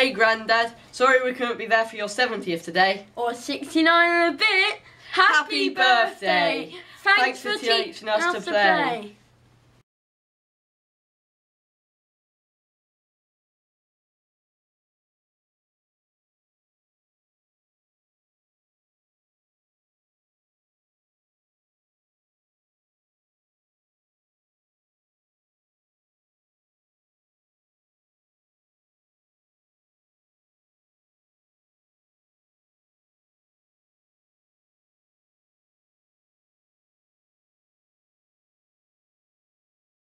Hey Grandad, sorry we couldn't be there for your 70th today. Or 69 and a bit. Happy, Happy birthday. Thanks, Thanks for for teaching us to play.